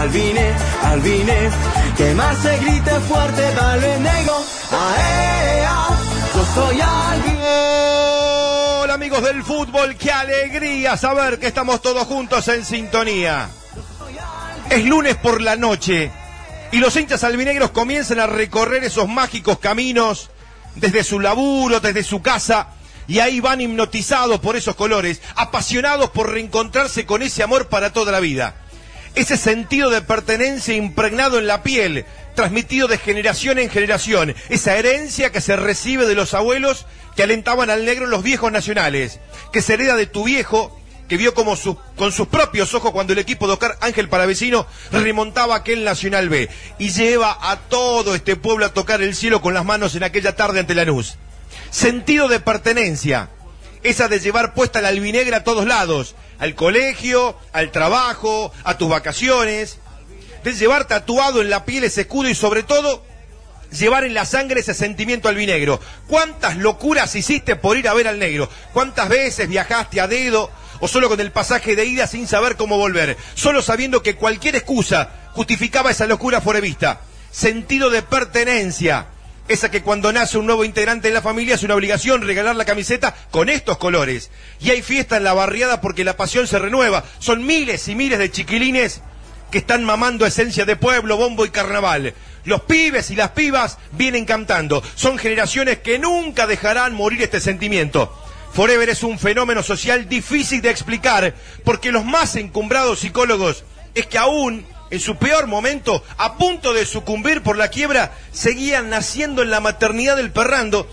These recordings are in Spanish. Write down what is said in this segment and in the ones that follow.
Albine, Albine, que más se grite fuerte, dale negro, aea, yo soy Albine. Hola amigos del fútbol, qué alegría saber que estamos todos juntos en sintonía. Es lunes por la noche y los hinchas albinegros comienzan a recorrer esos mágicos caminos desde su laburo, desde su casa, y ahí van hipnotizados por esos colores, apasionados por reencontrarse con ese amor para toda la vida. Ese sentido de pertenencia impregnado en la piel, transmitido de generación en generación, esa herencia que se recibe de los abuelos que alentaban al negro en los viejos nacionales, que se hereda de tu viejo, que vio como su- con sus propios ojos cuando el equipo de Oscar Ángel Palavecino remontaba aquel Nacional B. Y lleva a todo este pueblo a tocar el cielo con las manos en aquella tarde ante Lanús. Sentido de pertenencia, esa de llevar puesta la albinegra a todos lados, al colegio, al trabajo, a tus vacaciones, de llevar tatuado en la piel ese escudo y sobre todo llevar en la sangre ese sentimiento albinegro. ¿Cuántas locuras hiciste por ir a ver al negro? ¿Cuántas veces viajaste a dedo o solo con el pasaje de ida sin saber cómo volver? Solo sabiendo que cualquier excusa justificaba esa locura forevista. Sentido de pertenencia. Esa que cuando nace un nuevo integrante en la familia es una obligación regalar la camiseta con estos colores. Y hay fiesta en la barriada porque la pasión se renueva. Son miles y miles de chiquilines que están mamando esencia de pueblo, bombo y carnaval. Los pibes y las pibas vienen cantando. Son generaciones que nunca dejarán morir este sentimiento. Forever es un fenómeno social difícil de explicar porque los más encumbrados psicólogos es que aún en su peor momento, a punto de sucumbir por la quiebra, seguían naciendo en la maternidad del perrando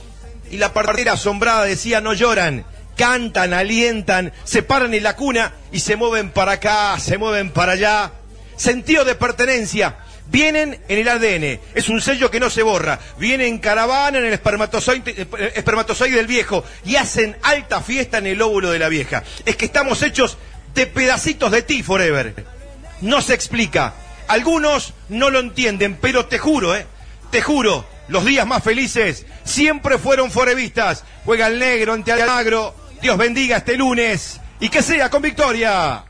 y la partera asombrada decía no lloran, cantan, alientan, se paran en la cuna y se mueven para acá, se mueven para allá. Sentido de pertenencia. Vienen en el ADN, es un sello que no se borra. Vienen en caravana en el espermatozoide, espermatozoide del viejo y hacen alta fiesta en el óvulo de la vieja. Es que estamos hechos de pedacitos de ti, Forever. No se explica. Algunos no lo entienden, pero te juro, ¿eh? Te juro, los días más felices siempre fueron forevistas. Juega el negro ante Almagro. Dios bendiga este lunes y que sea con victoria.